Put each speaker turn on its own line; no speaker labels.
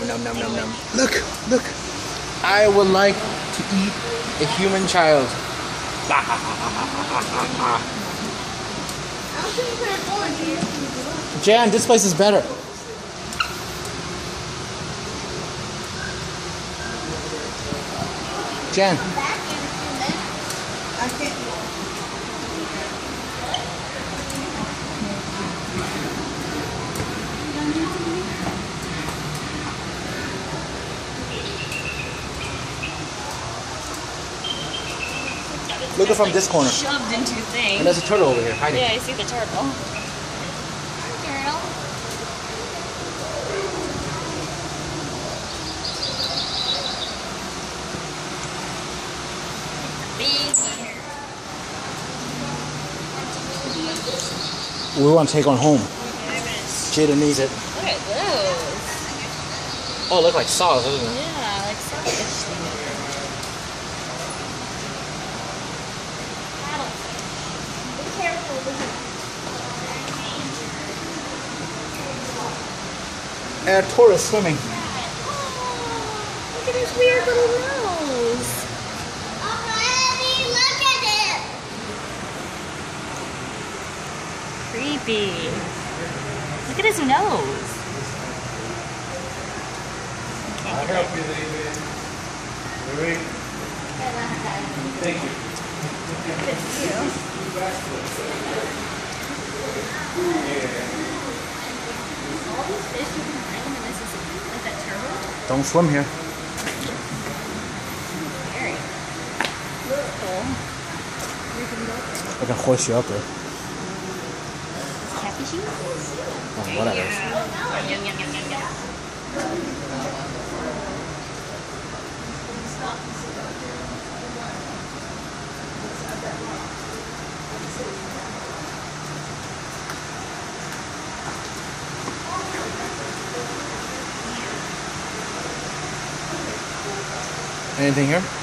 Num, num, num, num, num. Look, look. I would like to eat a human child. Jan, this place is better. Jan. Look at from this corner.
Shoved into the thing.
And there's a turtle over here hiding.
Yeah, I see the turtle. Turtle. Big eater.
We want to take one home.
Look at this.
Jada needs it.
Look at those.
Oh, look like saws, doesn't it?
Yeah,
And a tortoise swimming.
Oh, look at his weird little nose.
Already, look at it.
Creepy. Look at his nose.
I'll help you, David. Marie? Thank you.
All these fish you can find in the Mississippi, like that turtle.
Don't swim here. I can hoist you up there.
Catfishing?
Oh, whatever.
Yum, yum, yum.
Anything here?